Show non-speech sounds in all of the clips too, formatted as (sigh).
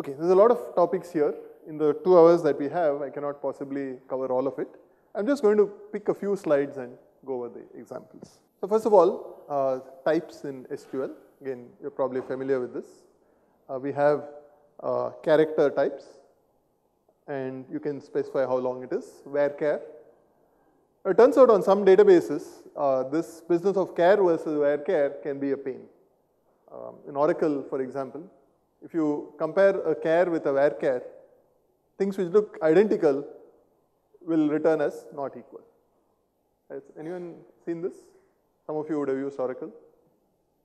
Okay, there's a lot of topics here. In the two hours that we have, I cannot possibly cover all of it. I'm just going to pick a few slides and go over the examples. So first of all, uh, types in SQL. Again, you're probably familiar with this. Uh, we have uh, character types, and you can specify how long it is, varchar. It turns out on some databases, uh, this business of char versus varchar can be a pain. Um, in Oracle, for example, if you compare a char with a varchar, things which look identical will return as not equal. Has anyone seen this? Some of you would have used Oracle.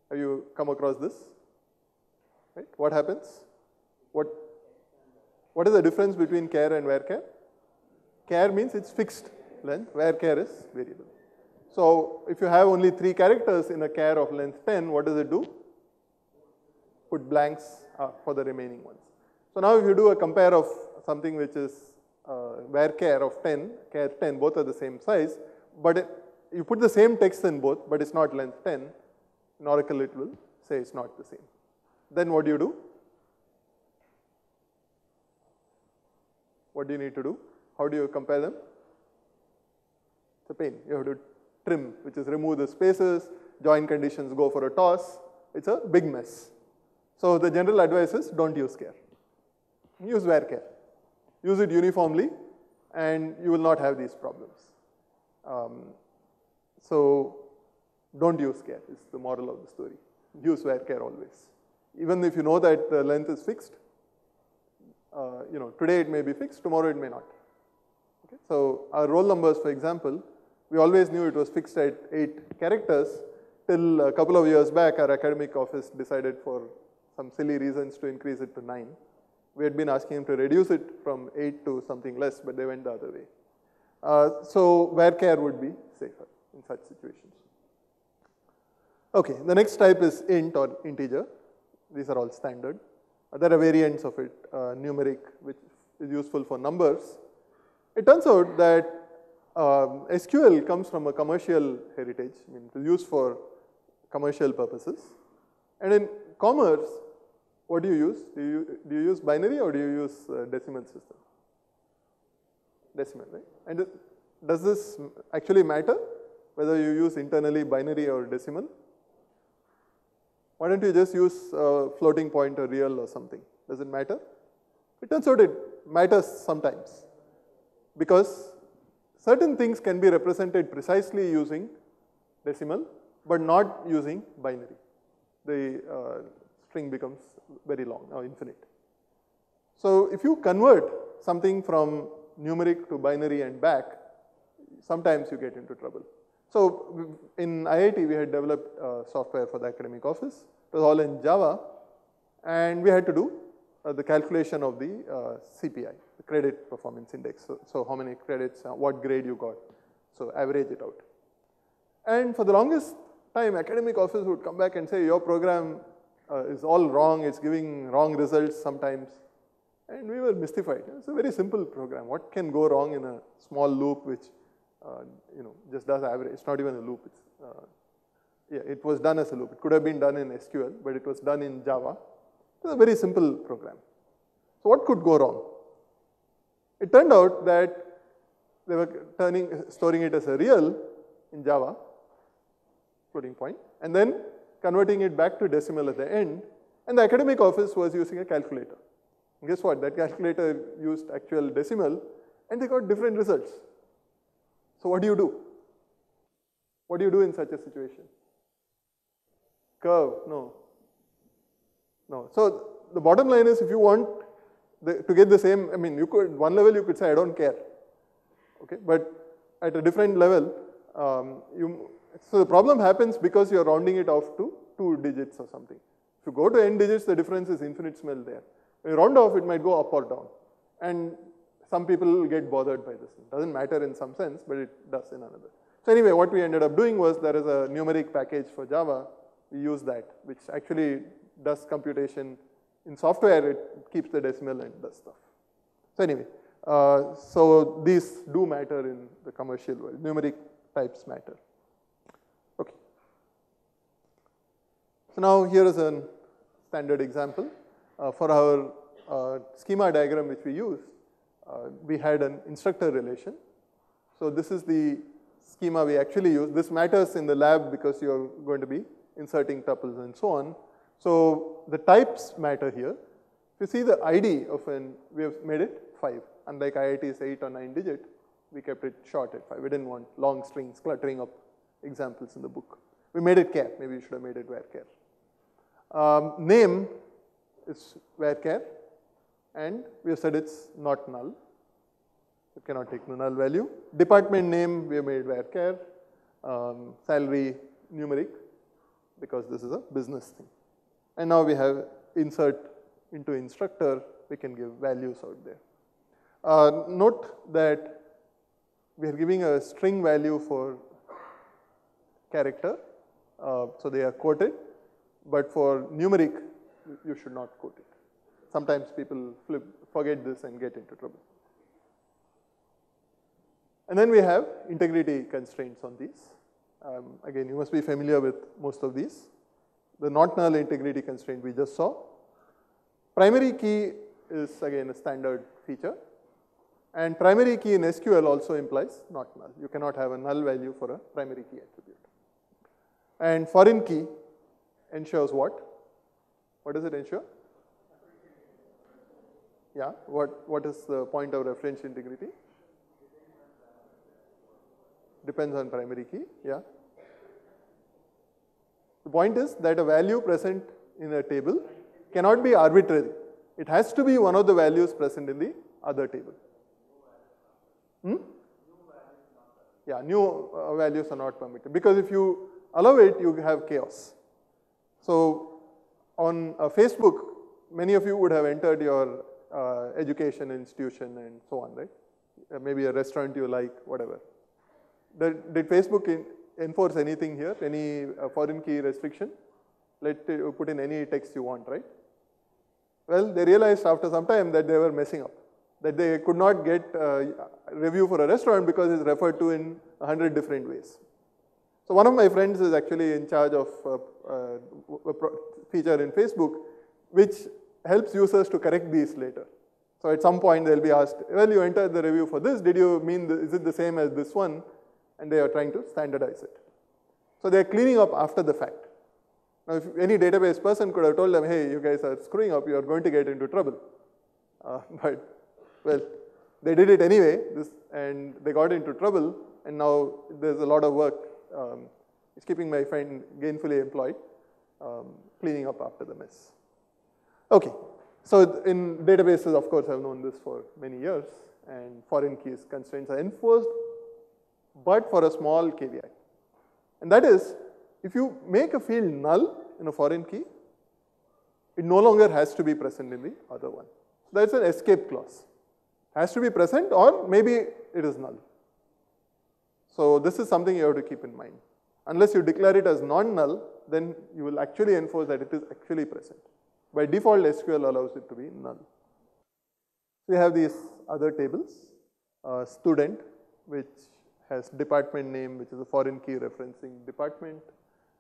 Have you come across this? Right? What happens? What, what is the difference between char and where care? Char means it's fixed length, varchar is variable. So if you have only three characters in a char of length 10, what does it do? Put blanks uh, for the remaining ones. So now if you do a compare of something which is uh, char of 10, char 10, both are the same size, but it, you put the same text in both, but it's not length 10, in Oracle it will say it's not the same. Then what do you do? What do you need to do? How do you compare them? It's a pain. You have to trim, which is remove the spaces, join conditions go for a toss. It's a big mess. So the general advice is don't use char. Use varchar. Use it uniformly and you will not have these problems. Um, so don't use char is the moral of the story. Use varchar always. Even if you know that the length is fixed, uh, you know, today it may be fixed, tomorrow it may not. Okay? So our roll numbers, for example, we always knew it was fixed at eight characters till a couple of years back our academic office decided for some silly reasons to increase it to nine. We had been asking him to reduce it from eight to something less, but they went the other way. Uh, so char would be safer in such situations. Okay, the next type is int or integer. These are all standard. Uh, there are variants of it, uh, numeric, which is useful for numbers. It turns out that um, SQL comes from a commercial heritage, I mean, used for commercial purposes. And in commerce, what do you use? Do you, do you use binary or do you use uh, decimal system? Decimal, right? And does this actually matter whether you use internally binary or decimal? Why don't you just use uh, floating point or real or something? Does it matter? It turns out it matters sometimes because certain things can be represented precisely using decimal but not using binary. The uh, string becomes very long or infinite. So if you convert something from numeric to binary and back, sometimes you get into trouble. So in IIT, we had developed uh, software for the academic office. It was all in Java, and we had to do uh, the calculation of the uh, CPI, the credit performance index. So, so how many credits, uh, what grade you got. So average it out. And for the longest time, academic office would come back and say, your program uh, is all wrong, it's giving wrong results sometimes. And we were mystified. It's a very simple program. What can go wrong in a small loop which uh, you know just does average? It's not even a loop. It's, uh, yeah, it was done as a loop. It could have been done in SQL, but it was done in Java. It's a very simple program. So what could go wrong? It turned out that they were turning, storing it as a real in Java, floating point, and then converting it back to decimal at the end, and the academic office was using a calculator. And guess what? That calculator used actual decimal, and they got different results. So what do you do? What do you do in such a situation? Curve? No. No. So the bottom line is if you want the, to get the same, I mean, you could, one level you could say, I don't care. Okay, but at a different level, um, you, so the problem happens because you're rounding it off to two digits or something. If you go to n digits, the difference is infinitesimal there. When you round off, it might go up or down. And some people get bothered by this. It doesn't matter in some sense, but it does in another. So anyway, what we ended up doing was there is a numeric package for Java. We use that, which actually does computation. In software, it keeps the decimal and does stuff. So anyway, uh, so these do matter in the commercial world. Numeric types matter. So now here is a standard example uh, for our uh, schema diagram which we used, uh, we had an instructor relation. So this is the schema we actually use. This matters in the lab because you're going to be inserting tuples and so on. So the types matter here. If you see the ID of an, we have made it 5. Unlike IIT's 8 or 9 digit, we kept it short at 5. We didn't want long strings cluttering up examples in the book. We made it char. Maybe we should have made it varchar. Um, name is varchar and we have said it's not null. It cannot take the null value. Department name we have made varchar. Um, salary numeric because this is a business thing. And now we have insert into instructor, we can give values out there. Uh, note that we are giving a string value for character, uh, so they are quoted, but for numeric, you should not quote it. Sometimes people flip, forget this and get into trouble. And then we have integrity constraints on these. Um, again, you must be familiar with most of these. The not null integrity constraint we just saw. Primary key is again a standard feature. And primary key in SQL also implies not null. You cannot have a null value for a primary key attribute. And foreign key ensures what? What does it ensure? Yeah, what, what is the point of reference integrity? Depends on primary key, yeah. The point is that a value present in a table cannot be arbitrary. It has to be one of the values present in the other table. Hmm? Yeah, new uh, values are not permitted because if you allow it, you have chaos. So on uh, Facebook, many of you would have entered your uh, education institution and so on, right? Uh, maybe a restaurant you like, whatever. Did, did Facebook in, enforce anything here, any uh, foreign key restriction? Let uh, put in any text you want, right? Well, they realized after some time that they were messing up, that they could not get uh, review for a restaurant because it's referred to in a hundred different ways. So one of my friends is actually in charge of uh, uh, a feature in Facebook, which helps users to correct these later. So at some point they'll be asked, well, you entered the review for this, did you mean, the, is it the same as this one? And they are trying to standardize it. So they're cleaning up after the fact. Now, if any database person could have told them, hey, you guys are screwing up, you are going to get into trouble. Uh, (laughs) but, well, they did it anyway, this, and they got into trouble, and now there's a lot of work. Um, it's keeping my friend gainfully employed, um, cleaning up after the mess. Okay, so in databases, of course, I've known this for many years, and foreign keys constraints are enforced, but for a small caveat. And that is, if you make a field null in a foreign key, it no longer has to be present in the other one. So that's an escape clause. Has to be present or maybe it is null. So this is something you have to keep in mind. Unless you declare it as non-null, then you will actually enforce that it is actually present. By default, SQL allows it to be null. We have these other tables, uh, student, which has department name, which is a foreign key referencing department,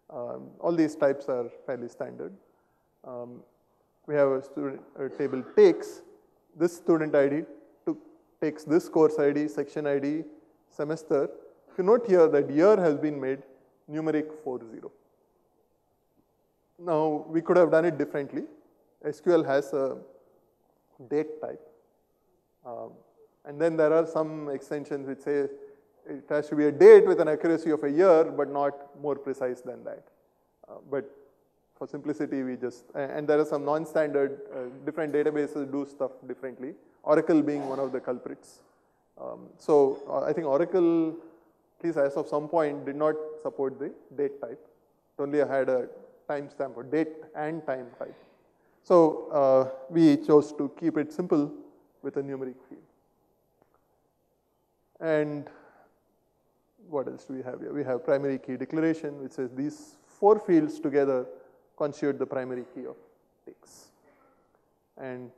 um, all these types are fairly standard. Um, we have a student a table takes this student ID to takes this course ID, section ID, semester. You note here that year has been made numeric 40. Now we could have done it differently. SQL has a date type. Um, and then there are some extensions which say it has to be a date with an accuracy of a year, but not more precise than that. Uh, but for simplicity, we just, and there are some non-standard, uh, different databases do stuff differently, Oracle being one of the culprits. Um, so uh, I think Oracle, least as of some point, did not support the date type. It only had a timestamp or date and time type. So uh, we chose to keep it simple with a numeric field. And what else do we have here? We have primary key declaration, which says these four fields together constitute the primary key of takes. And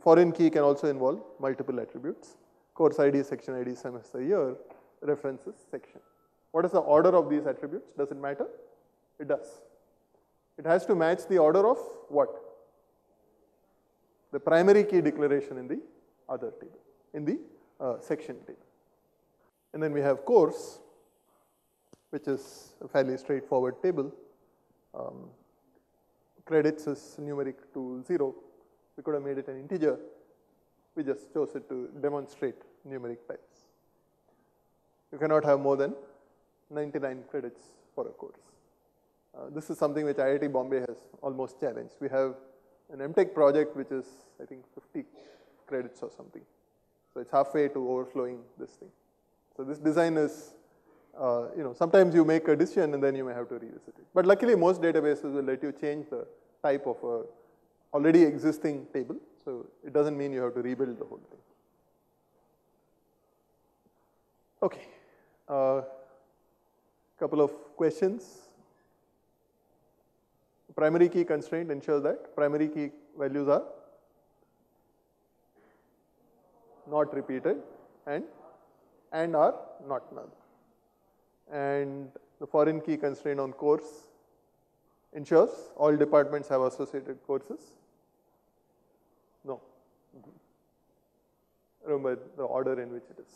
foreign key can also involve multiple attributes. Course ID, section ID, semester year, references, section. What is the order of these attributes? Does it matter? It does. It has to match the order of what? the primary key declaration in the other table, in the uh, section table. And then we have course, which is a fairly straightforward table. Um, credits is numeric to 0. We could have made it an integer. We just chose it to demonstrate numeric types. You cannot have more than 99 credits for a course. Uh, this is something which IIT Bombay has almost challenged. We have an MTech project which is, I think, 50 credits or something. So it's halfway to overflowing this thing. So this design is, uh, you know, sometimes you make a decision and then you may have to revisit it. But luckily, most databases will let you change the type of a already existing table. So it doesn't mean you have to rebuild the whole thing. Okay. Uh, couple of questions. Primary key constraint ensures that primary key values are not repeated and and are not null. And the foreign key constraint on course ensures all departments have associated courses. No. Remember the order in which it is.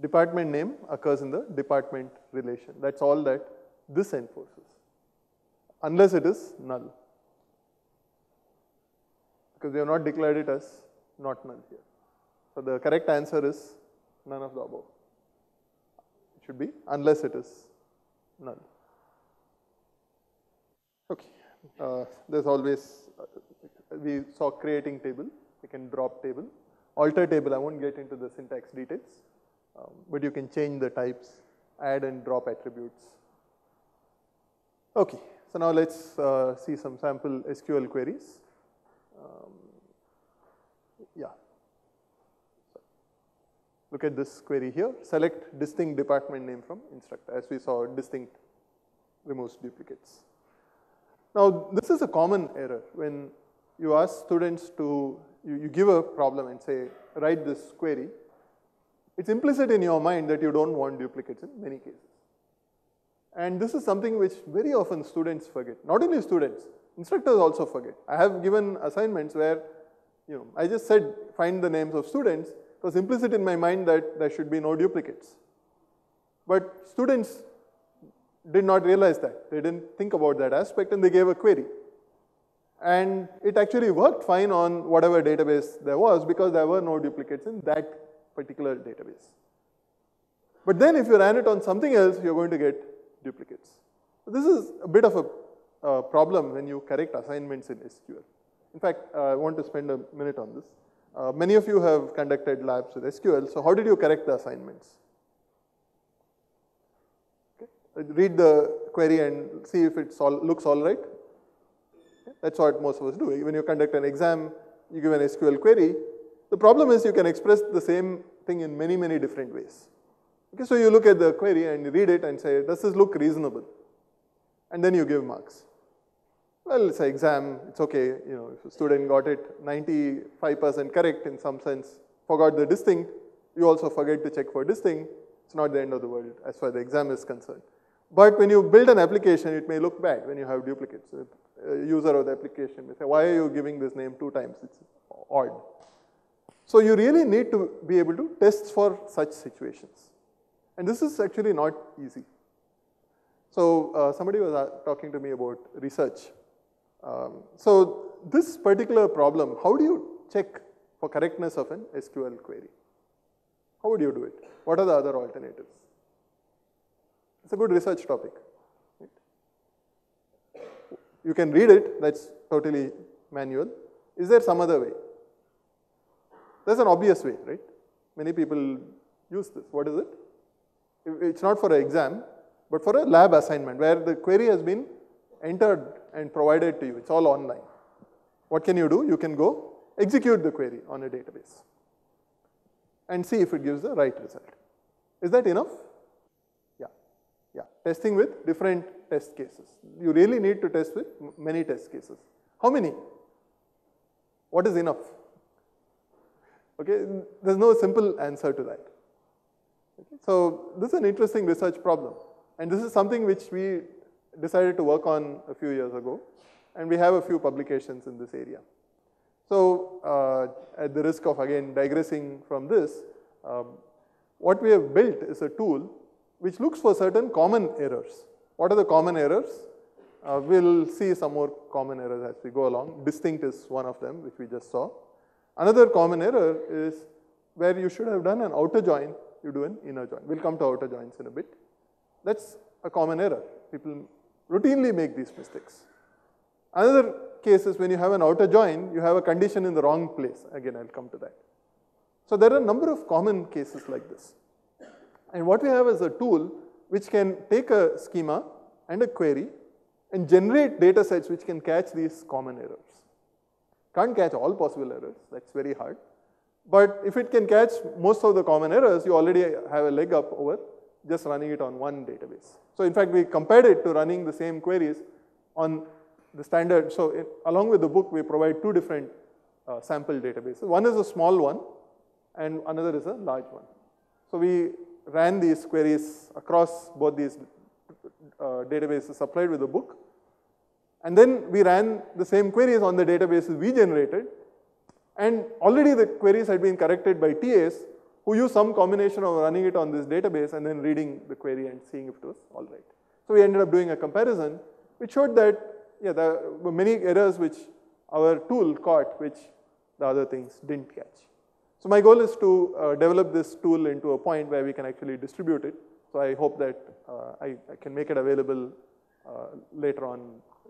Department name occurs in the department relation. That's all that this enforces, unless it is null. Because we have not declared it as not null here. So the correct answer is none of the above. It should be unless it is null. Okay. Uh, there's always, uh, we saw creating table, we can drop table. Alter table, I won't get into the syntax details, um, but you can change the types, add and drop attributes. Okay, so now let's uh, see some sample SQL queries. Um, yeah. Look at this query here. Select distinct department name from instructor. As we saw, distinct removes duplicates. Now, this is a common error when you ask students to, you, you give a problem and say, write this query. It's implicit in your mind that you don't want duplicates in many cases. And this is something which very often students forget. Not only students, instructors also forget. I have given assignments where, you know, I just said find the names of students it was implicit in my mind that there should be no duplicates. But students did not realize that. They didn't think about that aspect and they gave a query. And it actually worked fine on whatever database there was because there were no duplicates in that particular database. But then if you ran it on something else, you're going to get duplicates. So this is a bit of a uh, problem when you correct assignments in SQL. In fact, uh, I want to spend a minute on this. Uh, many of you have conducted labs with SQL, so how did you correct the assignments? Okay. Read the query and see if it all, looks all right. Okay. That's what most of us do. When you conduct an exam, you give an SQL query. The problem is you can express the same thing in many, many different ways. Okay, so you look at the query and you read it and say, does this look reasonable? And then you give marks. Well, it's an exam, it's okay, you know, if a student got it 95% correct in some sense, forgot the distinct, you also forget to check for distinct, it's not the end of the world as far as the exam is concerned. But when you build an application, it may look bad when you have duplicates. A user of the application may say, why are you giving this name two times? It's odd. So you really need to be able to test for such situations. And this is actually not easy. So uh, somebody was uh, talking to me about research um, so this particular problem, how do you check for correctness of an SQL query? How would you do it? What are the other alternatives? It's a good research topic. Right? You can read it, that's totally manual. Is there some other way? There's an obvious way, right? Many people use this. What is it? It's not for an exam, but for a lab assignment where the query has been entered and provided to you. It's all online. What can you do? You can go execute the query on a database and see if it gives the right result. Is that enough? Yeah. Yeah. Testing with different test cases. You really need to test with many test cases. How many? What is enough? Okay, there's no simple answer to that. Okay? So this is an interesting research problem. And this is something which we decided to work on a few years ago. and we have a few publications in this area. So uh, at the risk of again digressing from this, um, what we have built is a tool which looks for certain common errors. What are the common errors? Uh, we'll see some more common errors as we go along. Distinct is one of them, which we just saw. Another common error is where you should have done an outer join, you do an inner join. We'll come to outer joins in a bit. That's a common error. People routinely make these mistakes. Another case is when you have an outer join, you have a condition in the wrong place. Again, I'll come to that. So there are a number of common cases like this. And what we have is a tool which can take a schema and a query and generate data sets which can catch these common errors. Can't catch all possible errors, that's very hard. But if it can catch most of the common errors, you already have a leg up over just running it on one database. So in fact, we compared it to running the same queries on the standard. So it, along with the book, we provide two different uh, sample databases. One is a small one and another is a large one. So we ran these queries across both these uh, databases supplied with the book. And then we ran the same queries on the databases we generated. And already the queries had been corrected by TAs who used some combination of running it on this database and then reading the query and seeing if it was all right. So we ended up doing a comparison which showed that yeah, there were many errors which our tool caught which the other things didn't catch. So my goal is to uh, develop this tool into a point where we can actually distribute it. So I hope that uh, I, I, can make it available uh, later on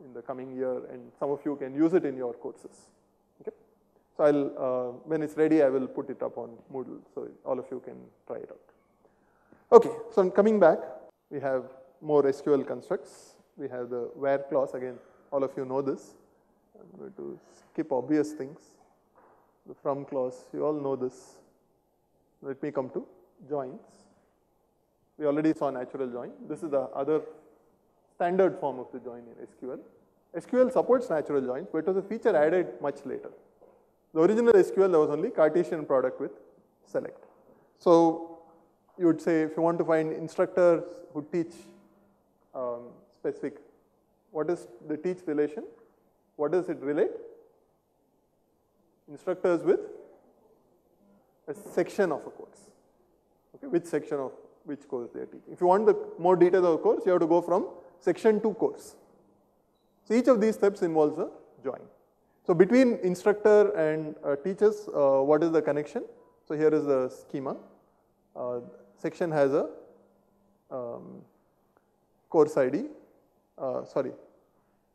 in the coming year and some of you can use it in your courses. Okay? So I'll, uh, when it's ready, I will put it up on Moodle so all of you can try it out. Okay, so coming back, we have more SQL constructs. We have the where clause again, all of you know this. I'm going to skip obvious things. The from clause, you all know this. Let me come to joins. We already saw natural join. This is the other standard form of the join in SQL. SQL supports natural joins, but it was a feature added much later. The original SQL, there was only Cartesian product with select. So you would say if you want to find instructors who teach um, specific, what is the teach relation? What does it relate? Instructors with a section of a course. Okay, which section of which course they are teaching. If you want the more details of course, you have to go from section 2 course. So each of these steps involves a join. So between instructor and uh, teaches, uh, what is the connection? So here is the schema. Uh, section has a um, course ID. Uh, sorry,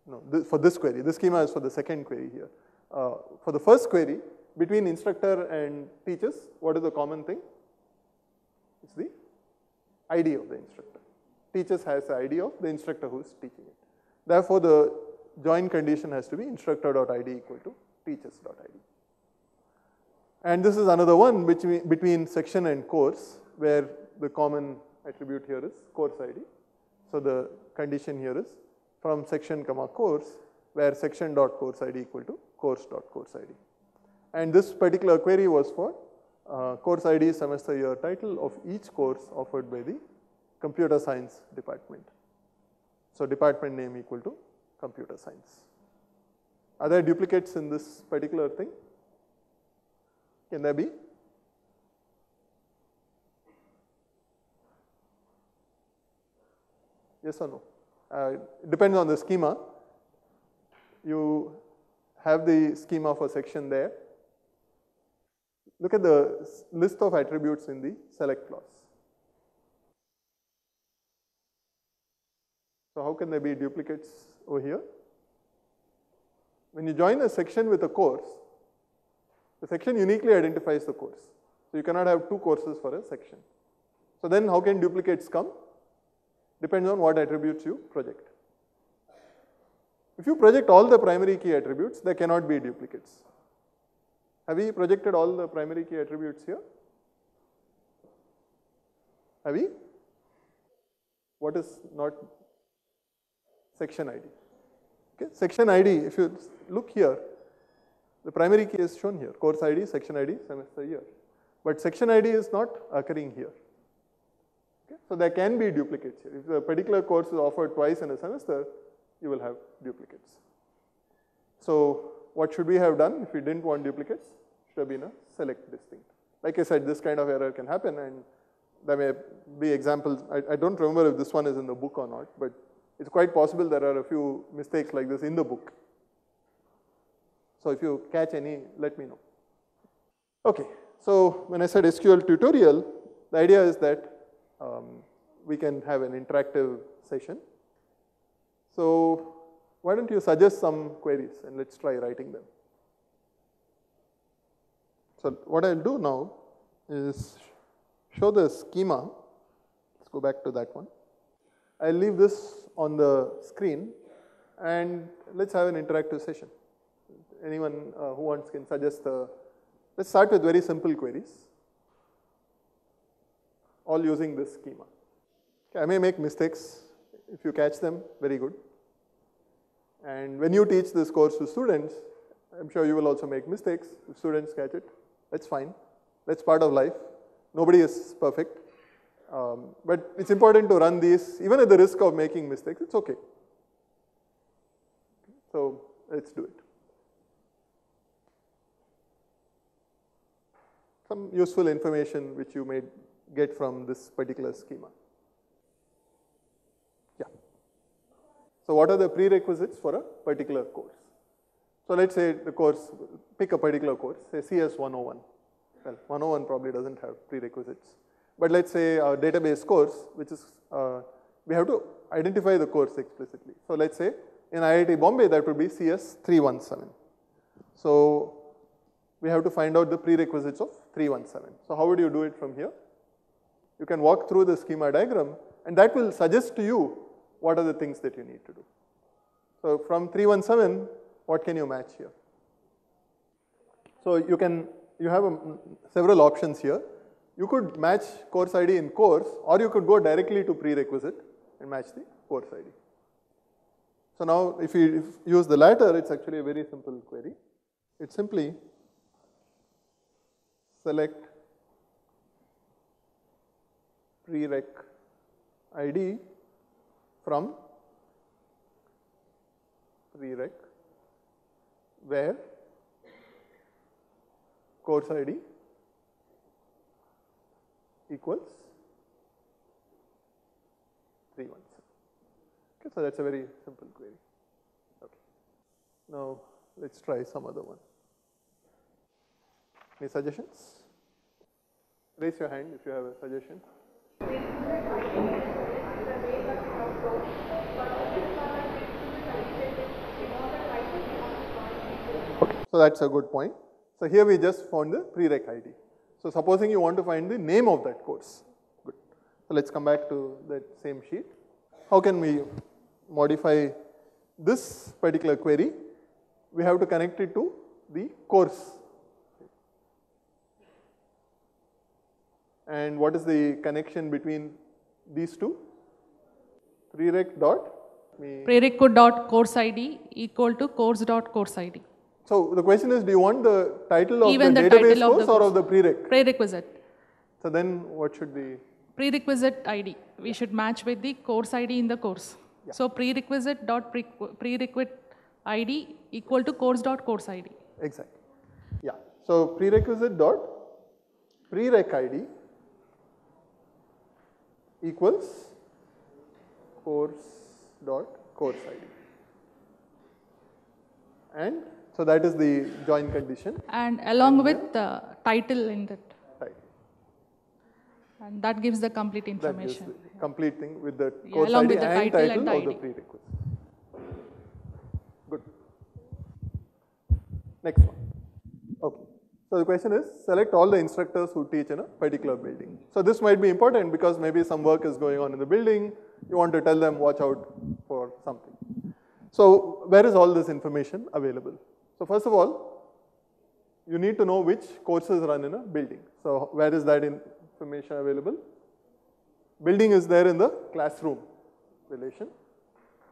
no, this, for this query. This schema is for the second query here. Uh, for the first query, between instructor and teaches, what is the common thing? It's the ID of the instructor. Teaches has the ID of the instructor who is teaching it. Therefore, the join condition has to be instructor.id equal to teaches.id. And this is another one between, between section and course where the common attribute here is course ID. So the condition here is from section comma course where section dot course ID equal to course dot course ID. And this particular query was for uh, course ID semester year title of each course offered by the computer science department. So department name equal to computer science. Are there duplicates in this particular thing? Can there be? Yes or no? Uh, it depends on the schema. You have the schema for section there. Look at the list of attributes in the select clause. So how can there be duplicates over here? When you join a section with a course, the section uniquely identifies the course. So you cannot have two courses for a section. So then how can duplicates come? Depends on what attributes you project. If you project all the primary key attributes, there cannot be duplicates. Have we projected all the primary key attributes here? Have we? What is not section ID? Okay, section ID, if you look here, the primary key is shown here, course ID, section ID, semester year. But section ID is not occurring here. Okay? So there can be duplicates here. If a particular course is offered twice in a semester, you will have duplicates. So what should we have done if we didn't want duplicates? Should have been a select distinct. Like I said, this kind of error can happen and there may be examples. I, I don't remember if this one is in the book or not, but it's quite possible there are a few mistakes like this in the book. So if you catch any, let me know. Okay, so when I said SQL tutorial, the idea is that um, we can have an interactive session. So why don't you suggest some queries and let's try writing them. So what I'll do now is show the schema. Let's go back to that one. I'll leave this on the screen and let's have an interactive session. Anyone uh, who wants can suggest, uh, let's start with very simple queries, all using this schema. Okay, I may make mistakes. If you catch them, very good. And when you teach this course to students, I'm sure you will also make mistakes. If students catch it, that's fine. That's part of life. Nobody is perfect. Um, but it's important to run these, even at the risk of making mistakes, it's okay. So let's do it. Some useful information which you may get from this particular schema. Yeah. So what are the prerequisites for a particular course? So let's say the course, pick a particular course, say CS 101. Well, 101 probably doesn't have prerequisites. But let's say our database course, which is, uh, we have to identify the course explicitly. So let's say in IIT Bombay, that would be CS 317. So we have to find out the prerequisites of 317. So how would you do it from here? You can walk through the schema diagram and that will suggest to you what are the things that you need to do. So from 317, what can you match here? So you can, you have a, several options here. You could match course ID in course or you could go directly to prerequisite and match the course ID. So now if you use the latter, it's actually a very simple query. It simply select prereq ID from prereq where course ID equals 317. Okay, so that's a very simple query. Okay. Now let's try some other one. Any suggestions? Raise your hand if you have a suggestion. Okay, so that's a good point. So here we just found the prereq ID. So supposing you want to find the name of that course. Good. So let's come back to that same sheet. How can we modify this particular query? We have to connect it to the course. And what is the connection between these two? Prereq dot Prereq dot course ID equal to course dot course ID. So the question is, do you want the title of Even the, the database of course the or course. of the prereq? Prerequisite. So then what should be? Prerequisite ID. We should match with the course ID in the course. So prerequisite dot pre- prerequisite ID equal to course dot course ID. Exactly. Yeah. So prerequisite dot prereq ID equals course dot course ID. And so that is the join condition. And along with the title in that. Right. And that gives the complete That gives information. the complete thing with the Yeah, course along ID with the and title title and the of the prerequisite. Good. Next one. Okay. So the question is, select all the instructors who teach in a particular building. So this might be important because maybe some work is going on in the building. You want to tell them, watch out for something. So where is all this information available? So first of all, you need to know which courses run in a building. So where is that information available? Building is there in the classroom relation.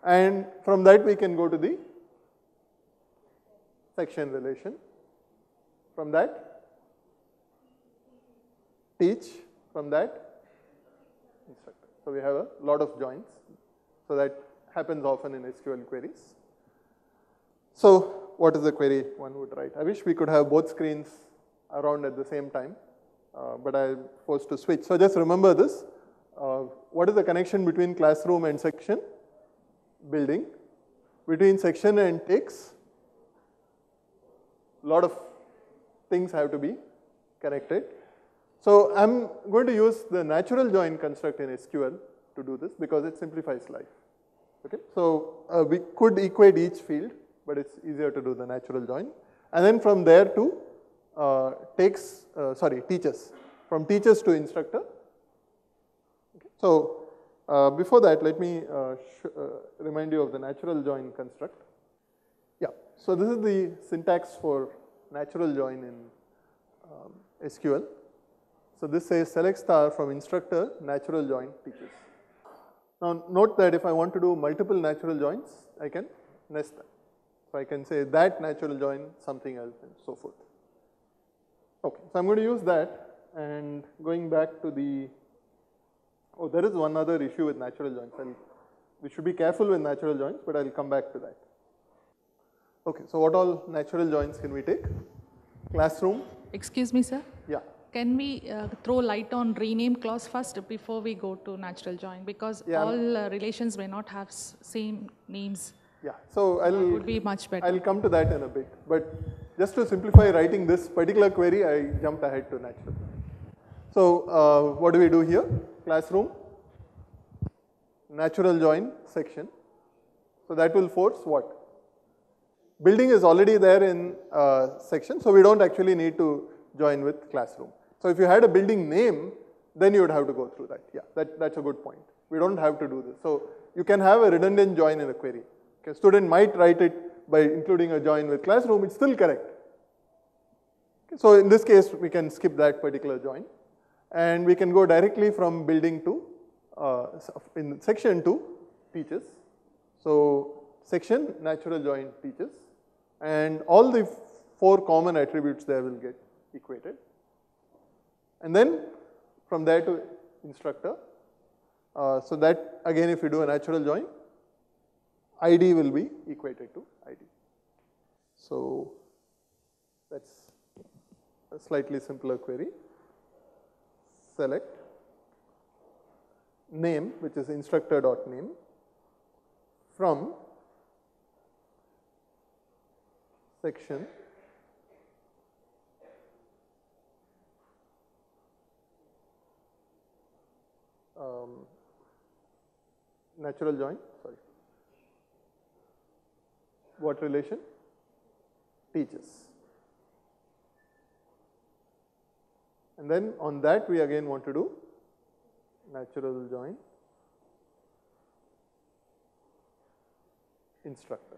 And from that we can go to the section relation. From that, teach. From that, instructor. So we have a lot of joins. So that happens often in SQL queries. So what is the query one would write. I wish we could have both screens around at the same time, uh, but I'm forced to switch. So just remember this. Uh, what is the connection between classroom and section? Building. Between section and takes, lot of things have to be connected. So I'm going to use the natural join construct in SQL to do this because it simplifies life. Okay, so uh, we could equate each field, but it's easier to do the natural join. And then from there to uh, takes, uh, sorry, teaches, from teaches to instructor. Okay. So uh, before that, let me uh, uh, remind you of the natural join construct. Yeah, so this is the syntax for natural join in um, SQL. So this says select star from instructor, natural join teaches. Now note that if I want to do multiple natural joins, I can nest them. So I can say that natural join something else and so forth. Okay, so I'm going to use that and going back to the, oh there is one other issue with natural joins. I'll, we should be careful with natural joins, but I'll come back to that. Okay, so what all natural joins can we take? Classroom, Excuse me, sir. yeah. Can we uh, throw light on rename clause first before we go to natural join? Because Yeah, all uh, relations may not have s- same names. Yeah, so I'll, Would be much better. I'll come to that in a bit. But just to simplify writing this particular query, I jumped ahead to natural. So uh, what do we do here? Classroom, natural join section. So that will force what? Building is already there in uh, section, so we don't actually need to join with classroom. So if you had a building name, then you would have to go through that. Yeah, that, that's a good point. We don't have to do this. So you can have a redundant join in a query. Okay, student might write it by including a join with classroom, it's still correct. Okay, so in this case, we can skip that particular join. And we can go directly from building to, uh, in section to teaches. So section, natural join teachers. And all the four common attributes there will get equated. And then from there to instructor. Uh, so that again, if you do a natural join, ID will be equated to ID. So that's a slightly simpler query. Select name, which is instructor.name, from section um, natural join, sorry. What relation? Teaches. And then on that we again want to do natural join instructor.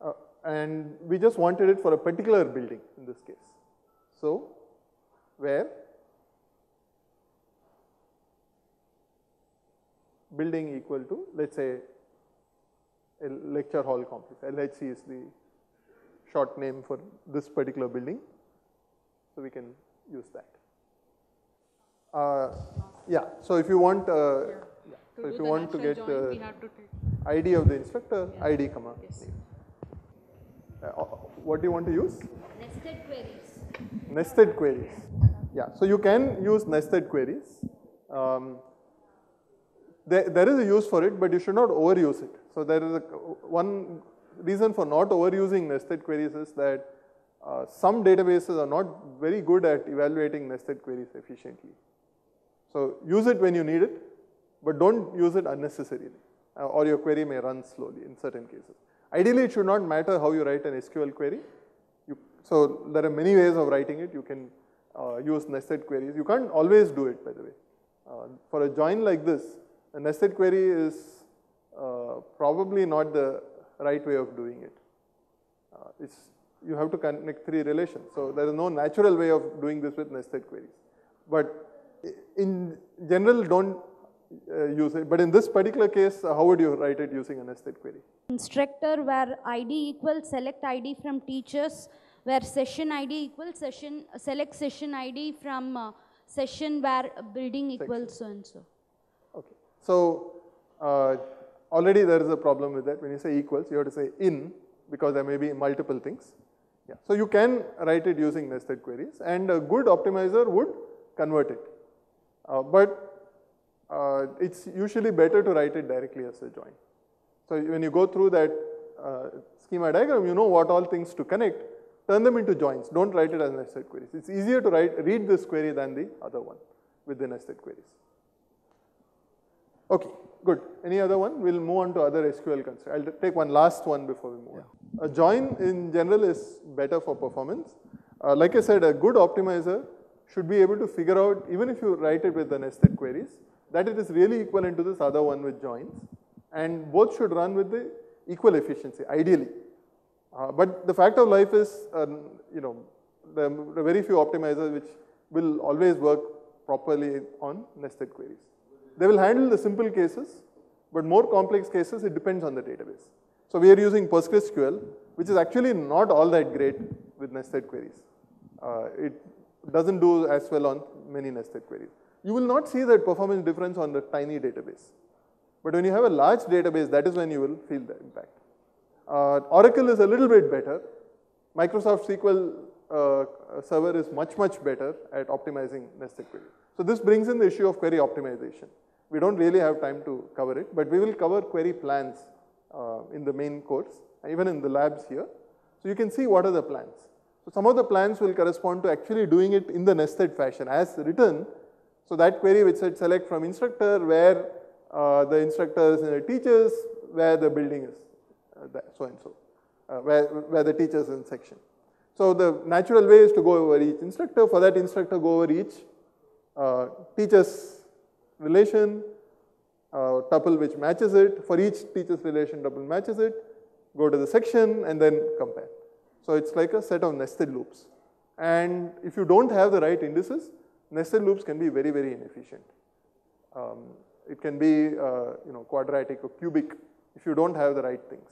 Uh, and we just wanted it for a particular building in this case. So, where building equal to, let's say, a lecture hall complex. LHC is the short name for this particular building. So we can use that. Uh, yeah, so if you want, uh, yeah. so if you want to get we the have. ID of the instructor, ID comma name. Uh, what do you want to use? Nested queries. Nested queries. Yeah, so you can use nested queries. Um, there, there is a use for it, but you should not overuse it. So there is a, one reason for not overusing nested queries is that uh, some databases are not very good at evaluating nested queries efficiently. So use it when you need it, but don't use it unnecessarily, uh, or your query may run slowly in certain cases. Ideally, it should not matter how you write an SQL query. You, so there are many ways of writing it. You can uh, use nested queries. You can't always do it, by the way. Uh, for a join like this, a nested query is uh, probably not the right way of doing it. Uh, it's, you have to connect three relations. So there is no natural way of doing this with nested queries. But in general, don't uh, use it. But in this particular case, uh, how would you write it using a nested query? Instructor where ID equals select ID from teaches, where session ID equals session, select session ID from uh, session where building equals so and so. Okay. So uh, already there is a problem with that. When you say equals, you have to say in because there may be multiple things. Yeah. So you can write it using nested queries and a good optimizer would convert it. Uh, but uh, it's usually better to write it directly as a join. So when you go through that uh, schema diagram, you know what all things to connect, turn them into joins. Don't write it as nested queries. It's easier to write, read this query than the other one with the nested queries. Okay, good. Any other one? We'll move on to other SQL constraints. I'll take one last one before we move on. A join in general is better for performance. Uh, like I said, a good optimizer should be able to figure out, even if you write it with the nested queries, that it is really equivalent to this other one with joins. And both should run with the equal efficiency, ideally. Uh, but the fact of life is, uh, you know, there are very few optimizers which will always work properly on nested queries. They will handle the simple cases, but more complex cases, it depends on the database. So we are using PostgreSQL, which is actually not all that great with nested queries. Uh, it doesn't do as well on many nested queries. You will not see that performance difference on the tiny database. But when you have a large database, that is when you will feel the impact. Uh, Oracle is a little bit better. Microsoft SQL uh, Server is much, much better at optimizing nested queries. So this brings in the issue of query optimization. We don't really have time to cover it, but we will cover query plans uh, in the main course, even in the labs here. So you can see what are the plans. So some of the plans will correspond to actually doing it in the nested fashion as written. So that query which said select from instructor where uh, the instructors and the teachers, where the building is, uh, so and so, uh, where, where the teachers in section. So the natural way is to go over each instructor. For that instructor, go over each uh, teaches relation, uh, tuple which matches it. For each teaches relation, tuple matches it. Go to the section and then compare. So it's like a set of nested loops. And if you don't have the right indices, nested loops can be very, very inefficient. Um, it can be uh, you know, quadratic or cubic if you don't have the right things.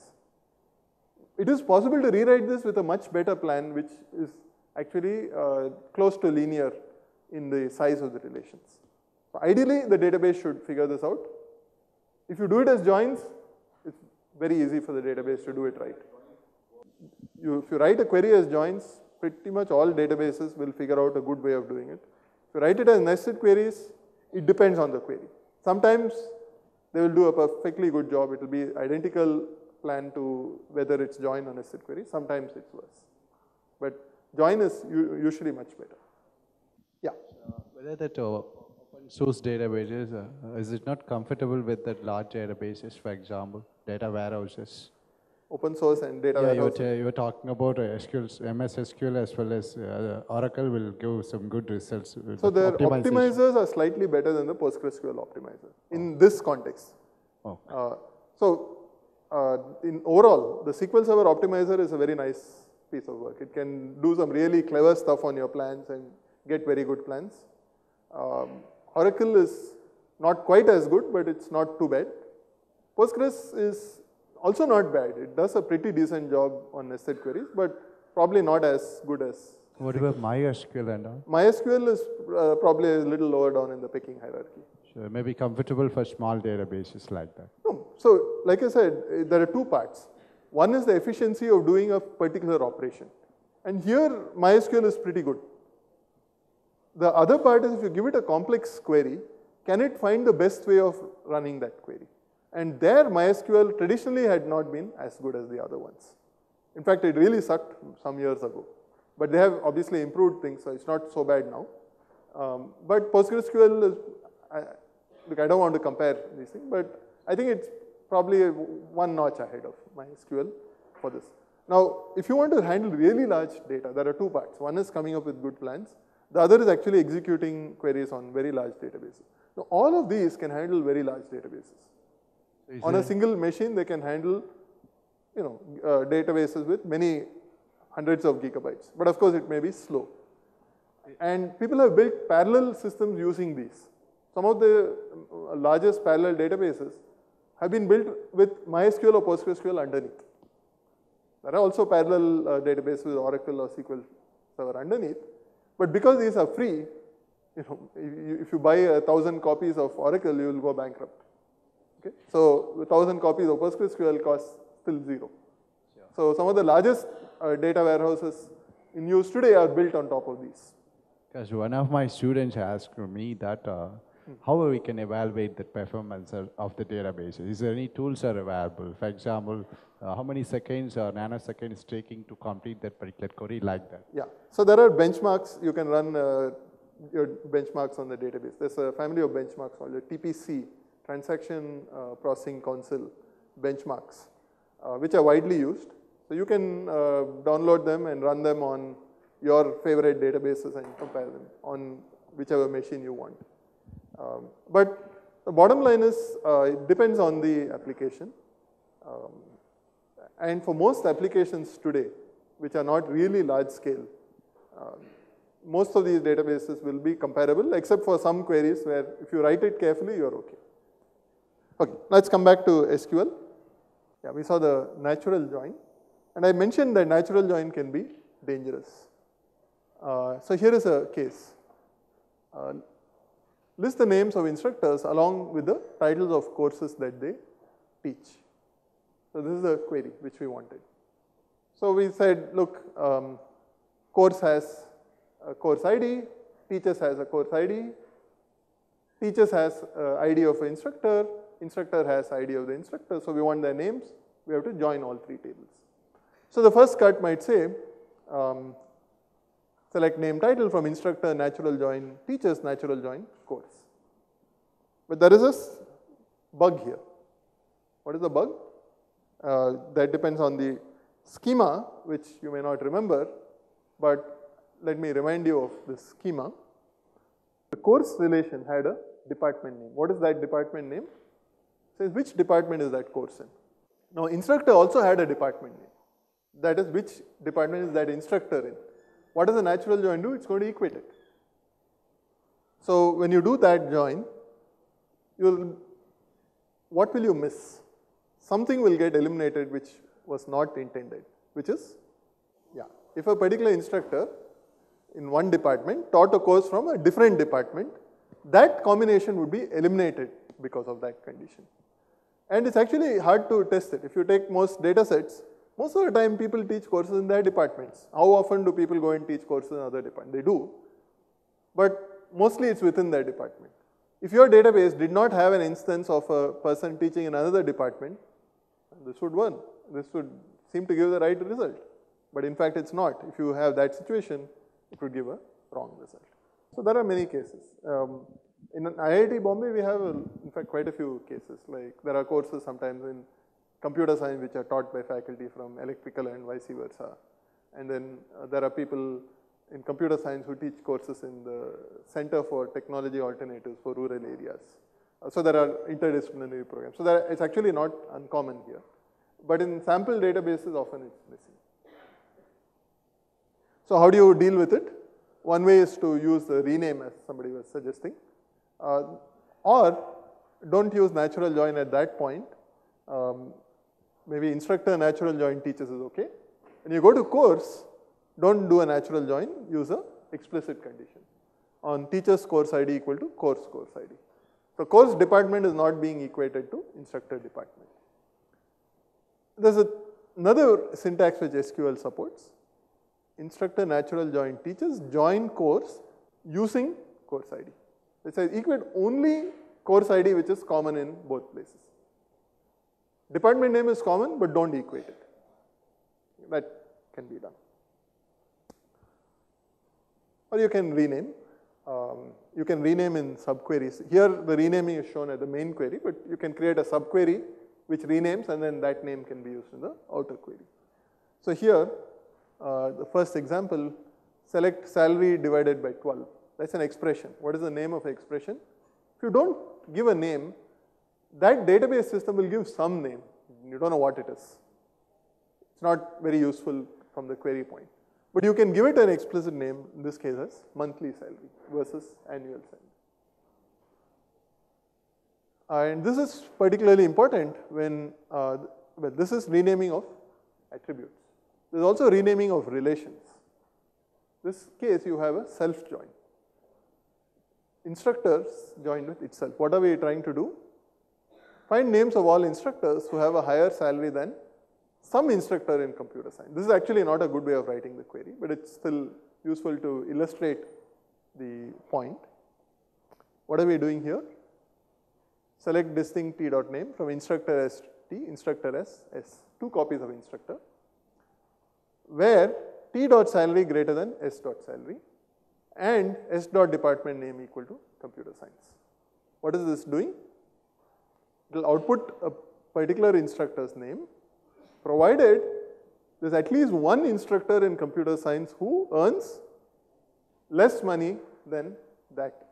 It is possible to rewrite this with a much better plan which is actually uh, close to linear in the size of the relations. Ideally, the database should figure this out. If you do it as joins, it's very easy for the database to do it right. You, if you write a query as joins, pretty much all databases will figure out a good way of doing it. If you write it as nested queries, it depends on the query. Sometimes they will do a perfectly good job. It will be identical plan to whether it's join or nested query. Sometimes it's worse. But join is usually much better. Yeah. Uh, whether that uh, source databases, uh, is it not comfortable with that large databases, for example, data warehouses? Open source and data yeah, warehouses. You you were talking about uh, SQL, MS SQL as well as uh, Oracle will give some good results. So the optimizers are slightly better than the PostgreSQL optimizer in oh. this context. Oh. Uh, so uh, in overall, the SQL Server optimizer is a very nice piece of work. It can do some really clever stuff on your plans and get very good plans. Um, Oracle is not quite as good, but it's not too bad. Postgres is also not bad. It does a pretty decent job on nested queries, but probably not as good as. What about MySQL and all? MySQL is uh, probably a little lower down in the picking hierarchy. So maybe comfortable for small databases like that. No. So, like I said, eh, there are two parts. One is the efficiency of doing a particular operation. And here, MySQL is pretty good. The other part is if you give it a complex query, can it find the best way of running that query? And there MySQL traditionally had not been as good as the other ones. In fact, it really sucked some years ago. But they have obviously improved things, so it's not so bad now. Um, but PostgreSQL is, I, look, I don't want to compare these things, but I think it's probably one notch ahead of MySQL for this. Now, if you want to handle really large data, there are two parts. One is coming up with good plans, the other is actually executing queries on very large databases. Now, all of these can handle very large databases. On a single machine, they can handle, you know, uh, databases with many hundreds of gigabytes. But of course, it may be slow. And people have built parallel systems using these. Some of the uh, largest parallel databases have been built with MySQL or PostgreSQL underneath. There are also parallel uh, databases with Oracle or SQL Server underneath. But because these are free, you know, if you buy a thousand copies of Oracle, you will go bankrupt. Okay? So a thousand copies of PostgreSQL costs still zero. So some of the largest uh, data warehouses in use today are built on top of these. Because one of my students asked me that uh, how we can evaluate the performance of- the database. Is there any tools are available? For example, uh, how many seconds or nanoseconds taking to complete that particular query like that? Yeah. So there are benchmarks. You can run uh, your benchmarks on the database. There's a family of benchmarks called the TPC, Transaction uh, Processing Council benchmarks, uh, which are widely used. So you can uh, download them and run them on your favorite databases and compare them on whichever machine you want. Um, but the bottom line is uh, it depends on the application. Um, and for most applications today, which are not really large scale, um, most of these databases will be comparable except for some queries where if you write it carefully, you're okay. Okay, let's come back to SQL. Yeah, we saw the natural join. And I mentioned that natural join can be dangerous. Uh, so here is a case. Uh, list the names of instructors along with the titles of courses that they teach. So this is the query which we wanted. So we said, look, um, course has a course ID, teaches has a course ID, teaches has uh, ID of an instructor, instructor has ID of the instructor, so we want their names, we have to join all three tables. So the first cut might say, um, select name title from instructor natural join teaches natural join course. But there is a bug here. What is the bug? Uh, that depends on the schema, which you may not remember, but let me remind you of this schema. The course relation had a department name. What is that department name? Says which department is that course in. Now, instructor also had a department name. That is which department is that instructor in. What does a natural join do? It's going to equate it. So when you do that join, you'll what will you miss? Something will get eliminated which was not intended, which is, yeah, if a particular instructor in one department taught a course from a different department, that combination would be eliminated because of that condition. And it's actually hard to test it. If you take most data sets, most of the time people teach courses in their departments. How often do people go and teach courses in other departments? They do. But mostly it's within their department. If your database did not have an instance of a person teaching in another department, this would work. This would seem to give the right result. But in fact, it's not. If you have that situation, it would give a wrong result. So there are many cases. Um, in IIT Bombay, we have, in fact, quite a few cases. Like there are courses sometimes in computer science which are taught by faculty from electrical and vice versa. And then uh, there are people in computer science who teach courses in the Center for Technology Alternatives for rural areas. Uh, so there are interdisciplinary programs. So there, it's actually not uncommon here. But in sample databases, often it's missing. So how do you deal with it? One way is to use the rename as somebody was suggesting. Uh, or don't use natural join at that point. Um, maybe instructor natural join teaches is okay. When you go to course, don't do a natural join, use a explicit condition on teaches course ID equal to course course ID. So course department is not being equated to instructor department. There's a, another syntax which SQL supports. Instructor natural join teaches join course using course ID. It says equate only course ID which is common in both places. Department name is common, but don't equate it. That can be done. Or you can rename. Um, you can rename in subqueries. Here the renaming is shown at the main query, but you can create a subquery which renames and then that name can be used in the outer query. So here, uh, the first example, select salary divided by 12. That's an expression. What is the name of expression? If you don't give a name, that database system will give some name. You don't know what it is. It's not very useful from the query point. But you can give it an explicit name, in this case as monthly salary versus annual salary. And this is particularly important when, uh, well, this is renaming of attributes. There's also renaming of relations. This case you have a self join. Instructors joined with itself. What are we trying to do? Find names of all instructors who have a higher salary than some instructor in computer science. This is actually not a good way of writing the query, but it's still useful to illustrate the point. What are we doing here? Select distinct t dot name from instructor s t, instructor s s, two copies of instructor, where t dot salary greater than s dot salary and s dot department name equal to computer science. What is this doing? It will output a particular instructor's name provided there's at least one instructor in computer science who earns less money than that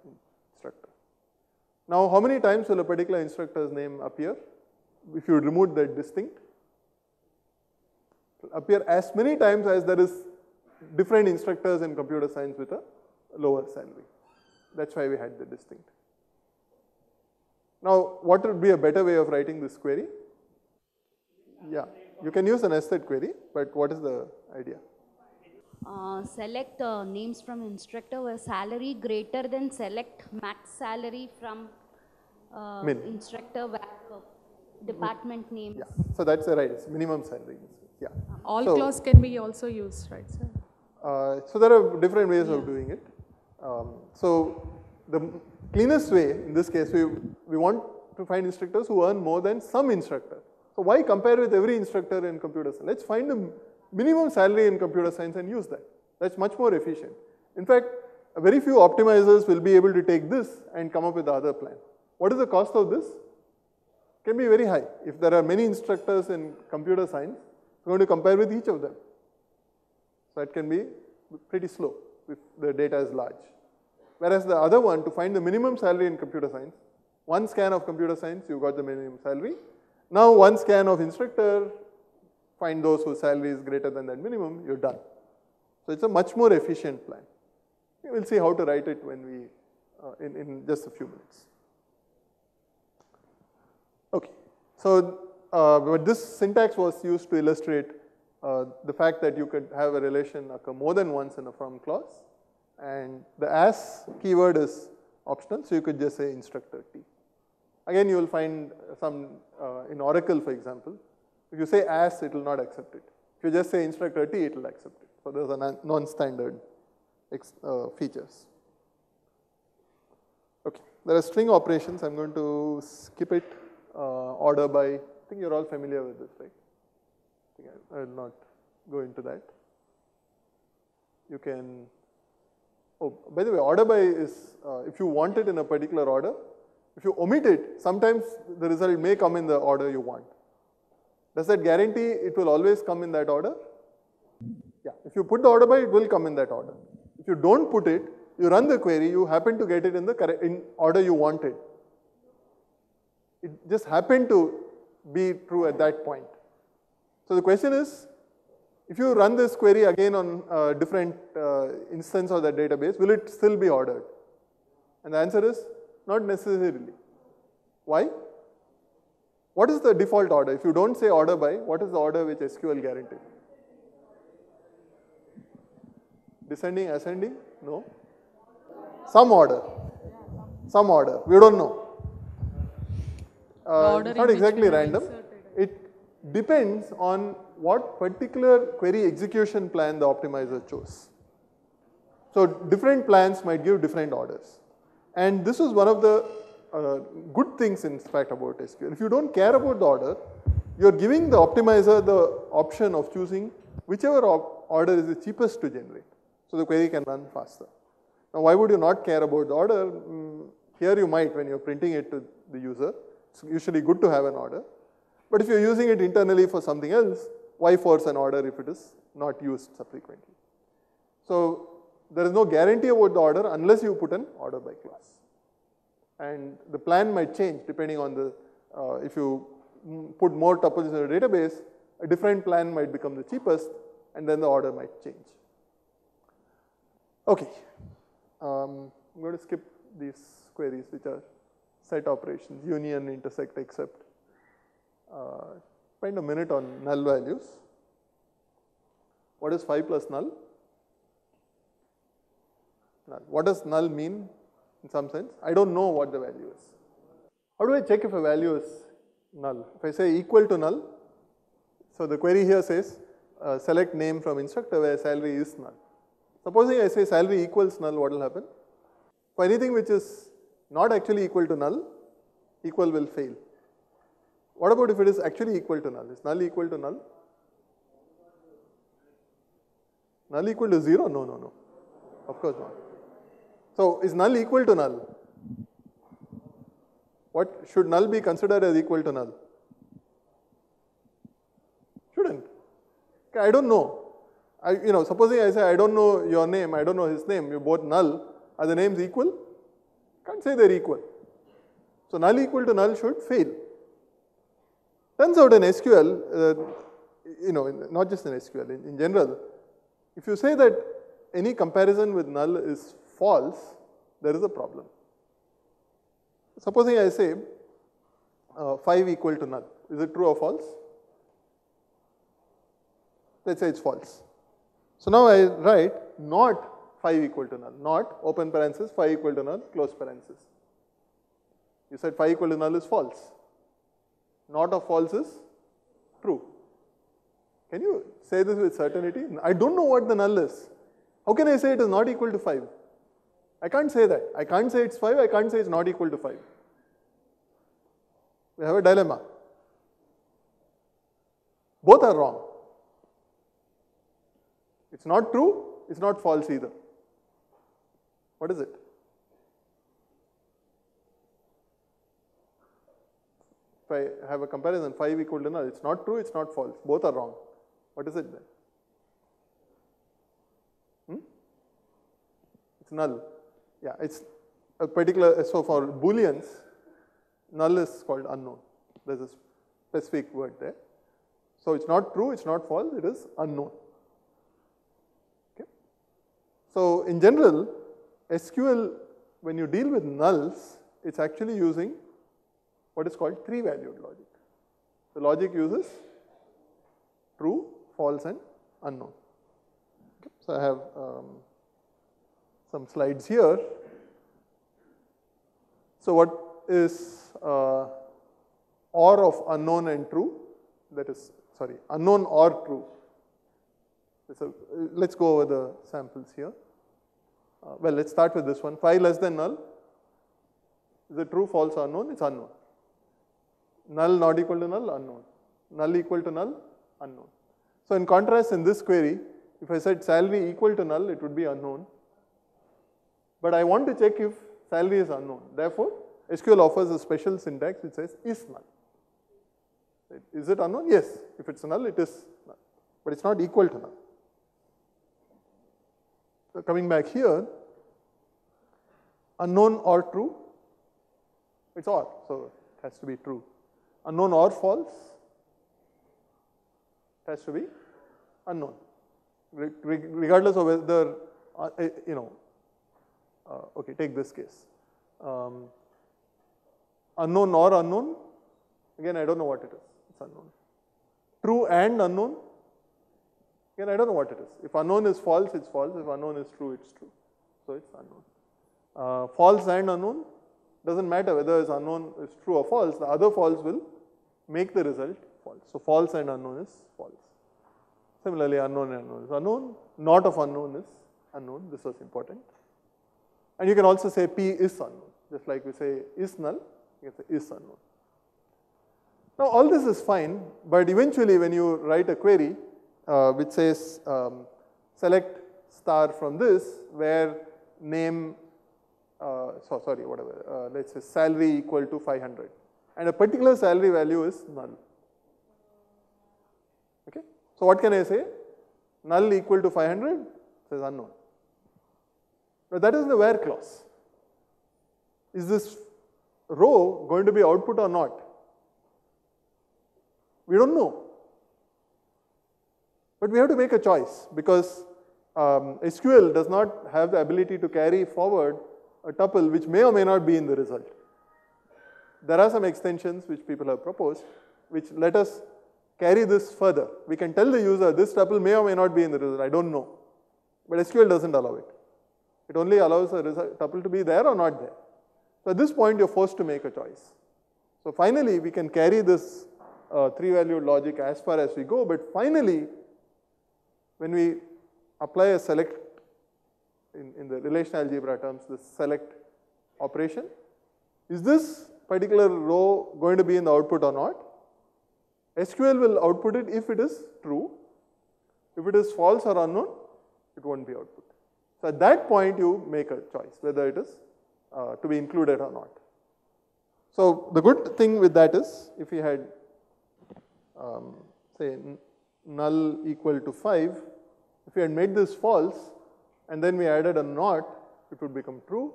instructor. Now, how many times will a particular instructor's name appear if you remove the distinct? It will appear as many times as there is different instructors in computer science with a lower salary. That's why we had the distinct. Now, what would be a better way of writing this query? Yeah, you can use a nested query, but what is the idea? Uh, select uh, names from instructor where salary greater than select max salary from uh, Min. instructor where uh, department names. Yeah, so that's the right, it's minimum salary. Yeah. All So- clause can be also used, right, sir? Uh, so there are different ways of doing it. Um, so the m- cleanest way in this case, we, we want to find instructors who earn more than some instructor. So why compare with every instructor in computer science? Let's find the minimum salary in computer science and use that. That's much more efficient. In fact, very few optimizers will be able to take this and come up with the other plan. What is the cost of this? Can be very high. If there are many instructors in computer science, we're going to compare with each of them. So it can be pretty slow if the data is large. Whereas the other one, to find the minimum salary in computer science, one scan of computer science, you got the minimum salary. Now one scan of instructor, find those whose salary is greater than that minimum, you're done. So it's a much more efficient plan. We will see how to write it when we, uh, in, in just a few minutes. Okay, so uh, but this syntax was used to illustrate uh, the fact that you could have a relation occur more than once in a from clause, and the as keyword is optional, so you could just say instructor t. Again, you will find some uh, in Oracle, for example, if you say as, it will not accept it. If you just say instructor t, it will accept it. So those are non- non-standard uh, features. Okay, there are string operations. I'm going to skip it. Uh, order by. I think you're all familiar with this, right? I think I will not go into that. You can. Oh, by the way, order by is uh, if you want it in a particular order. If you omit it, sometimes the result may come in the order you want. Does that guarantee it will always come in that order? Yeah. If you put the order by, it will come in that order. If you don't put it, you run the query, you happen to get it in the correct in order you wanted. It just happened to be true at that point. So the question is, if you run this query again on a different uh, instance of that database, will it still be ordered? And the answer is not necessarily. Why? What is the default order? If you don't say order by, what is the order which SQL guaranteed? Descending, ascending? No. Some order. Some order. We don't know. Uh, order not exactly random. Depends on what particular query execution plan the optimizer chose. So different plans might give different orders. And this is one of the uh, good things in fact about SQL. If you don't care about the order, you're giving the optimizer the option of choosing whichever order is the cheapest to generate. So the query can run faster. Now why would you not care about the order? Mm, here you might when you're printing it to the user. It's usually good to have an order. But if you're using it internally for something else, why force an order if it is not used subsequently? So there is no guarantee about the order unless you put an order by clause. And the plan might change depending on the, uh, if you put more tuples in a database, a different plan might become the cheapest and then the order might change. Okay, um, I'm going to skip these queries which are set operations, union, intersect, except. Spend a minute on null values. What is 5 plus null? Null. What does null mean in some sense? I don't know what the value is. How do I check if a value is null? If I say equal to null, So the query here says uh, select name from instructor where salary is null. Supposing I say salary equals null, what will happen? For anything which is not actually equal to null, equal will fail. What about if it is actually equal to null? Is null equal to null? Null equal to 0? No, no, no. Of course not. So is null equal to null? What should null be considered as equal to null? Shouldn't. Okay, I don't know. I, you know, supposing I say I don't know your name, I don't know his name, you both null. Are the names equal? Can't say they're equal. So null equal to null should fail. Turns out in SQL, uh, you know, not just in SQL, in, in general, if you say that any comparison with null is false, there is a problem. Supposing I say uh, 5 equal to null, is it true or false? Let's say it's false. So now I write not 5 equal to null, not open parenthesis 5 equal to null, close parenthesis. You said 5 equal to null is false. Not of false is true. Can you say this with certainty? I don't know what the null is. How can I say it is not equal to 5? I can't say that. I can't say it's 5, I can't say it's not equal to 5. We have a dilemma. Both are wrong. It's not true, it's not false either. What is it? If I have a comparison, 5 equal to null, it's not true, it's not false. Both are wrong. What is it then? Hmm? It's null. Yeah, it's a particular, so for booleans, null is called unknown. There's a specific word there. So it's not true, it's not false, it is unknown. Okay. So in general, SQL, when you deal with nulls, it's actually using what is called three valued logic. The logic uses true, false and unknown. Okay. So I have um, some slides here. So what is uh, or of unknown and true? That is, sorry, unknown or true. So let's go over the samples here. Uh, well, let's start with this one. Phi less than null. Is it true, false, unknown? It's unknown. Null not equal to null, unknown. Null equal to null, unknown. So in contrast, in this query, if I said salary equal to null, it would be unknown. But I want to check if salary is unknown. Therefore, SQL offers a special syntax which says is null. Is it unknown? Yes. If it's null, it is null. But it's not equal to null. So coming back here, unknown or true, it's or, so it has to be true. Unknown or false, it has to be unknown. regardless of whether, uh, eh, you know, uh, okay, take this case. Um, unknown or unknown, again, I don't know what it is, it's unknown. True and unknown, again, I don't know what it is. If unknown is false, it's false. If unknown is true, it's true. So it's unknown. Uh, false and unknown, doesn't matter whether it's unknown is true or false, the other false will make the result false. So false and unknown is false. Similarly, unknown and unknown is unknown, not of unknown is unknown. This was important. And you can also say P is unknown, just like we say is null, you can say is unknown. Now all this is fine, but eventually when you write a query uh, which says um, select star from this where name, uh, so sorry, whatever, uh, let's say salary equal to 500 and a particular salary value is null. Okay. So what can I say? Null equal to 500 says unknown. Now that is the where clause. Is this row going to be output or not? We don't know. But we have to make a choice because um, SQL does not have the ability to carry forward a tuple which may or may not be in the result. There are some extensions which people have proposed which let us carry this further. We can tell the user this tuple may or may not be in the result, I don't know. But SQL doesn't allow it. It only allows a result, tuple to be there or not there. So at this point, you're forced to make a choice. So finally, we can carry this uh, three valued logic as far as we go, but finally, when we apply a select in, in the relational algebra terms, the select operation, is this particular row going to be in the output or not? SQL will output it if it is true. If it is false or unknown, it won't be output. So at that point, you make a choice whether it is uh, to be included or not. So the good thing with that is if we had um, say null equal to 5, if we had made this false and then we added a not, it would become true.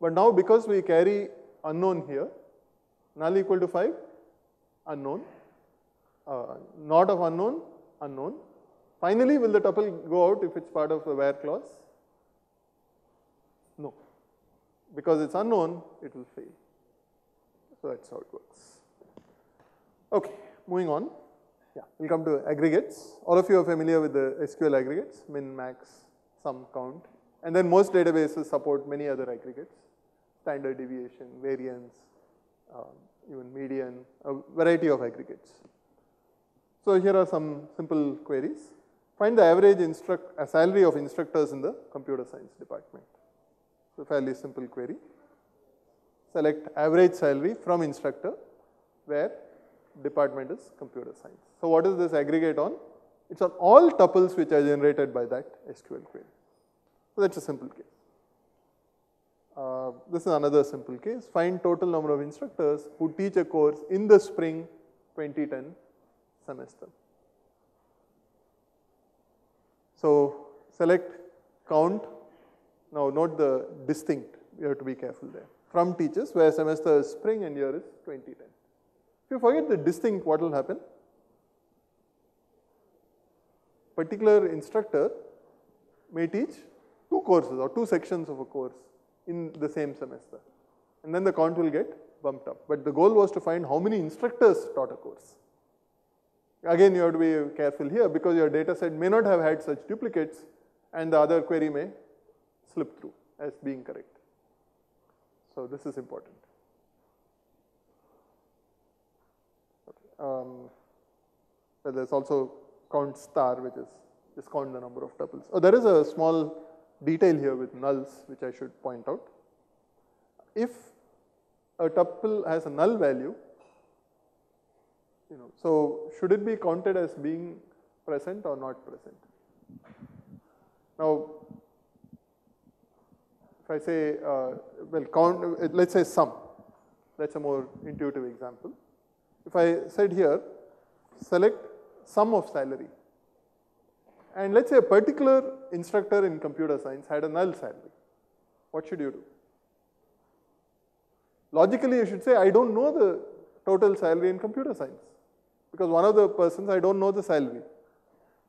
But now because we carry unknown here, null equal to 5, unknown, uh, not of unknown, unknown. Finally, will the tuple go out if it's part of the where clause? No. Because it's unknown, it will fail. So that's how it works. Okay, moving on. Yeah, we'll come to aggregates. All of you are familiar with the SQL aggregates, min, max, sum, count. And then most databases support many other aggregates, standard deviation, variance, um, even median, a variety of aggregates. So here are some simple queries. Find the average instruct, a salary of instructors in the computer science department. So fairly simple query. Select average salary from instructor where department is computer science. So what is this aggregate on? It's on all tuples which are generated by that SQL query. So that's a simple case. Uh, this is another simple case. Find total number of instructors who teach a course in the spring 2010 semester. So select count. Now note the distinct. You have to be careful there. From teaches, where semester is spring and year is 2010. If you forget the distinct, what will happen? Particular instructor may teach two courses or two sections of a course in the same semester. And then the count will get bumped up. But the goal was to find how many instructors taught a course. Again, you have to be careful here because your data set may not have had such duplicates and the other query may slip through as being correct. So this is important. Um, well, there's also count star, which is just count the number of tuples. Oh, there is a small detail here with nulls, which I should point out. If a tuple has a null value, you know, so should it be counted as being present or not present? Now, if I say, uh, well, count, let's say sum, that's a more intuitive example. If I said here, select sum of salary, and let's say a particular instructor in computer science had a null salary, what should you do? Logically, you should say, I don't know the total salary in computer science because one of the persons, I don't know the salary.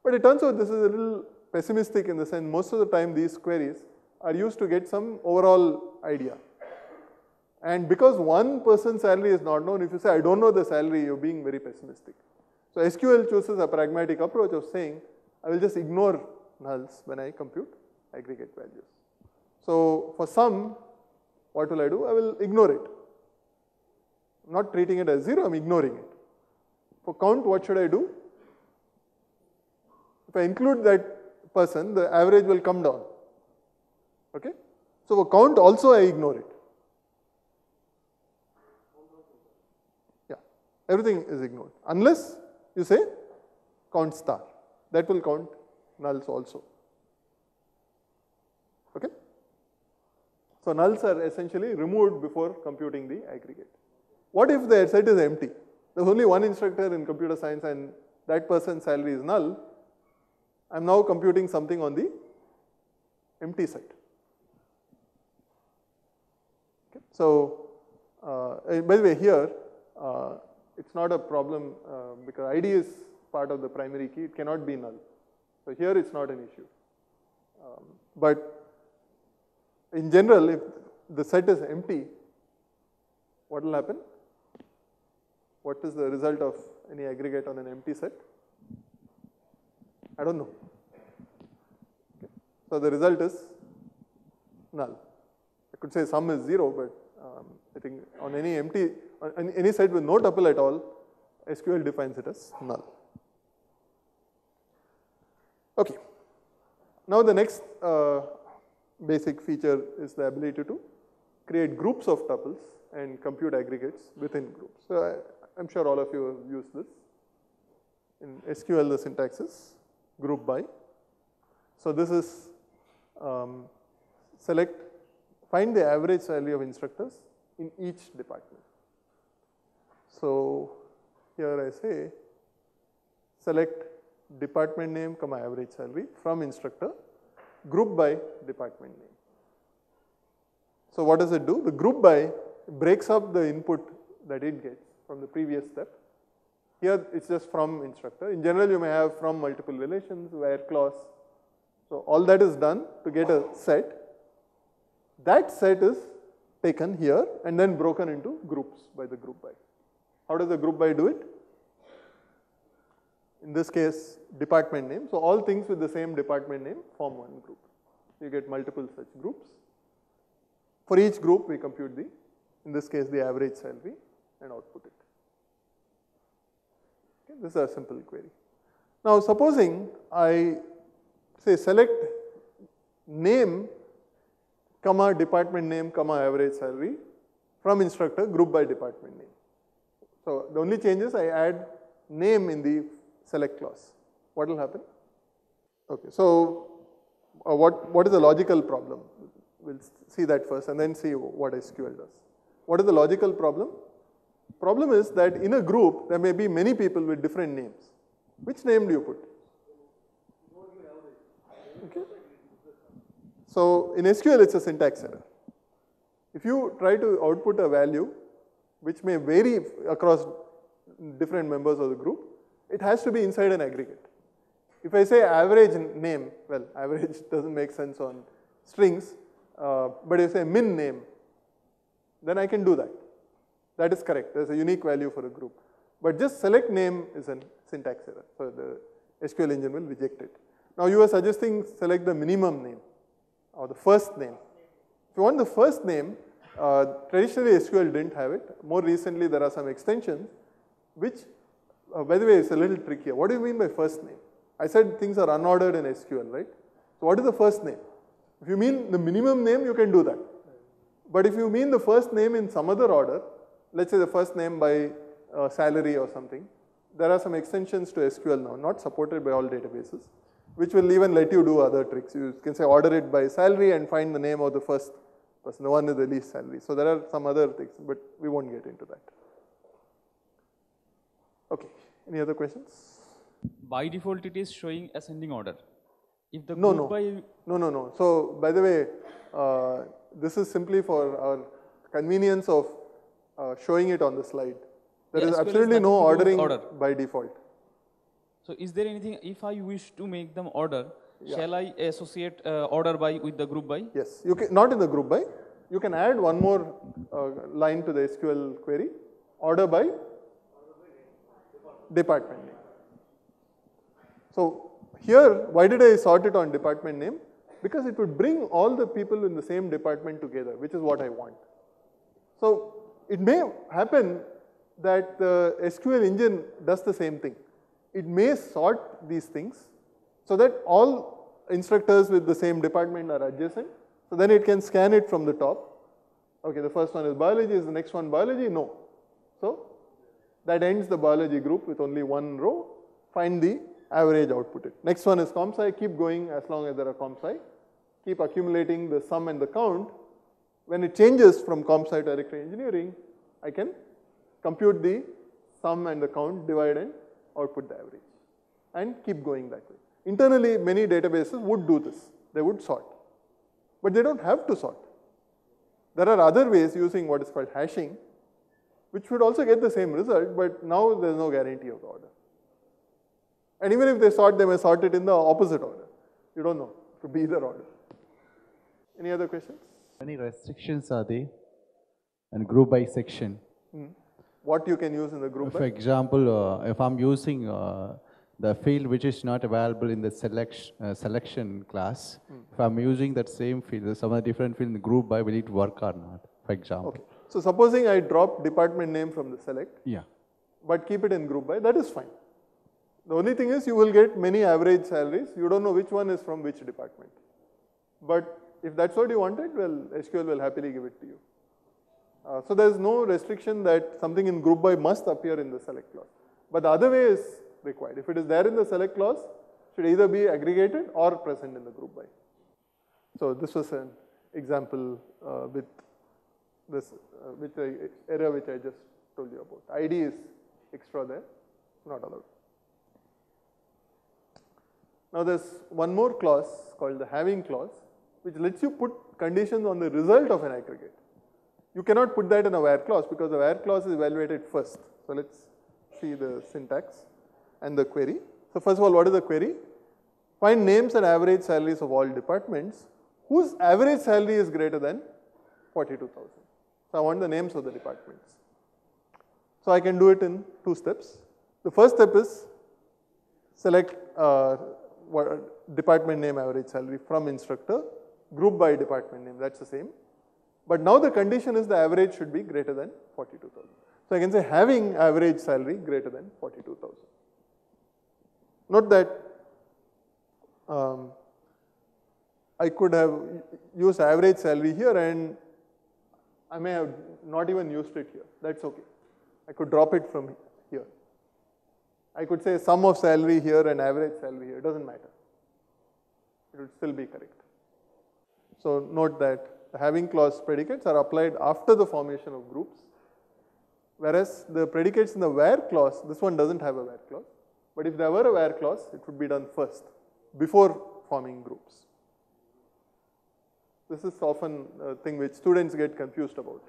But it turns out this is a little pessimistic in the sense most of the time these queries are used to get some overall idea. And because one person's salary is not known, if you say, I don't know the salary, you're being very pessimistic. So SQL chooses a pragmatic approach of saying, I will just ignore nulls when I compute aggregate values. So for sum, what will I do? I will ignore it. I'm not treating it as zero, I'm ignoring it. For count, what should I do? If I include that person, the average will come down. Okay? So for count also I ignore it. Yeah, everything is ignored. Unless you say count star. That will count nulls also. Okay? So nulls are essentially removed before computing the aggregate. What if the set is empty? There's only one instructor in computer science and that person's salary is null. I'm now computing something on the empty set. Okay. So, uh, by the way, here uh, it's not a problem uh, because ID is part of the primary key, it cannot be null. So, here it's not an issue. Um, but in general, if the set is empty, what will happen? What is the result of any aggregate on an empty set? I don't know. Okay. So the result is null. I could say sum is zero, but um, I think on any empty, on any set with no tuple at all, SQL defines it as null. Okay. Now the next uh, basic feature is the ability to create groups of tuples and compute aggregates within groups. So I, am sure all of you have used this. In SQL, the syntax is group by. So this is um, select, find the average value of instructors in each department. So here I say select department name comma average salary from instructor group by department name. So what does it do? The group by breaks up the input that it gets from the previous step. Here it's just from instructor. In general you may have from multiple relations, where clause. So all that is done to get a set. That set is taken here and then broken into groups by the group by. How does the group by do it? In this case, department name. So all things with the same department name form one group. You get multiple such groups. For each group, we compute the, in this case, the average salary and output it. Okay, this is a simple query. Now, supposing I say select name, comma, department name, comma, average salary from instructor group by department name. So, the only change is I add name in the select clause. What will happen? Okay, so uh, what, what is the logical problem? We'll see that first and then see what SQL does. What is the logical problem? Problem is that in a group, there may be many people with different names. Which name do you put? Okay. So in SQL, it's a syntax error. If you try to output a value, which may vary across different members of the group, it has to be inside an aggregate. If I say average name, well, (laughs) average doesn't make sense on strings, uh, but if I say min name, then I can do that. That is correct. There's a unique value for a group. But just select name is a syntax error. So the SQL engine will reject it. Now you are suggesting select the minimum name or the first name. If you want the first name, uh, traditionally SQL didn't have it. More recently there are some extensions which, uh, by the way, it's a little trickier. What do you mean by first name? I said things are unordered in SQL, right? So what is the first name? If you mean the minimum name, you can do that. But if you mean the first name in some other order, let's say the first name by uh, salary or something, there are some extensions to SQL now, not supported by all databases, which will even let you do other tricks. You can say order it by salary and find the name of the first person, the one with the least salary. So there are some other things, but we won't get into that. Okay, any other questions? By default, it is showing ascending order. If the No, group no, by no, no, no. So by the way, uh, this is simply for our convenience of uh, showing it on the slide. There Yeah, is absolutely no nothing to do with ordering order. by default. So is there anything, if I wish to make them order, shall I associate uh, order by with the group by? Yes, you can, not in the group by. You can add one more uh, line to the SQL query, order by department name. So here, why did I sort it on department name? Because it would bring all the people in the same department together, which is what I want. So it may happen that the SQL engine does the same thing. It may sort these things so that all instructors with the same department are adjacent. So then it can scan it from the top. Okay, the first one is biology, is the next one biology? No. So that ends the biology group with only one row. Find the average, output it. Next one is ComSci, keep going as long as there are ComSci. Keep accumulating the sum and the count. When it changes from ComSci to electrical engineering, I can compute the sum and the count, divide and output the average and keep going that way. Internally, many databases would do this. They would sort. But they don't have to sort. There are other ways using what is called hashing, which would also get the same result, but now there's no guarantee of the order. And even if they sort, they may sort it in the opposite order. You don't know. It could be either order. Any other questions? Any restrictions are there? And group by section. What you can use in the group by? For by? example, uh, if I'm using uh, the field which is not available in the selection, uh, selection class, if I'm using that same field, some other different field in the group by, will it work or not? For example. Okay. So supposing I drop department name from the select, Yeah. but keep it in group by, that is fine. The only thing is you will get many average salaries. You don't know which one is from which department. But if that's what you wanted, well, SQL will happily give it to you. Uh, so there's no restriction that something in group by must appear in the select clause. But the other way is required. If it is there in the select clause, should either be aggregated or present in the group by. So this was an example uh, with this, uh, the error which I just told you about. ID is extra there, not allowed. Now there's one more clause called the having clause, which lets you put conditions on the result of an aggregate. You cannot put that in a where clause because the where clause is evaluated first. So let's see the syntax and the query. So first of all, what is the query? Find names and average salaries of all departments whose average salary is greater than 42,000. So I want the names of the departments. So I can do it in two steps. The first step is select uh, what, department name average salary from instructor, group by department name, that's the same. But now the condition is the average should be greater than 42,000. So I can say having average salary greater than 42,000. Note that um, I could have used average salary here and I may have not even used it here. That's okay. I could drop it from here. I could say sum of salary here and average salary here. It doesn't matter. It would still be correct. So note that the having clause predicates are applied after the formation of groups, whereas the predicates in the where clause, this one doesn't have a where clause, but if there were a where clause, it would be done first, before forming groups. This is often a thing which students get confused about.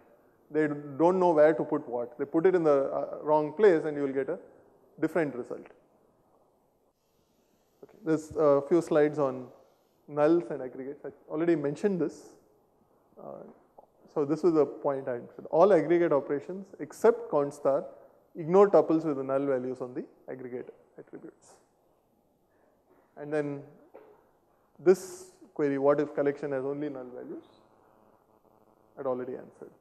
They don't know where to put what. They put it in the uh, wrong place and you will get a different result. Okay. There's a few slides on nulls and aggregates. I already mentioned this. Uh, so this was the point I said. All aggregate operations except count star ignore tuples with the null values on the aggregate attributes. And then this query, what if collection has only null values? I'd already answered.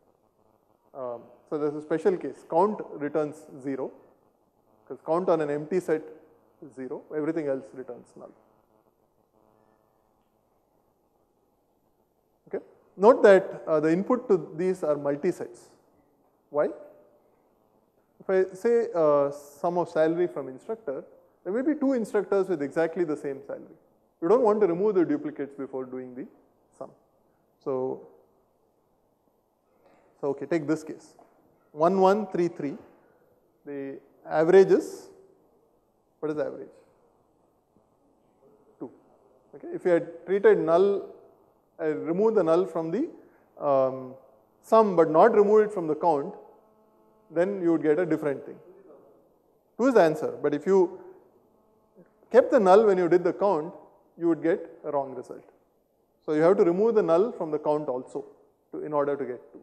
Um, so there's a special case. Count returns 0 because count on an empty set is 0. Everything else returns null. Okay. Note that uh, the input to these are multi-sets. Why? If I say uh, sum of salary from instructor, there may be two instructors with exactly the same salary. You don't want to remove the duplicates before doing the sum. So, so okay, take this case. 1133, the average is, what is the average? 2. Okay, if you had treated null, I remove the null from the um, sum but not remove it from the count, then you would get a different thing. 2 is the answer, but if you kept the null when you did the count, you would get a wrong result. So you have to remove the null from the count also to, in order to get 2.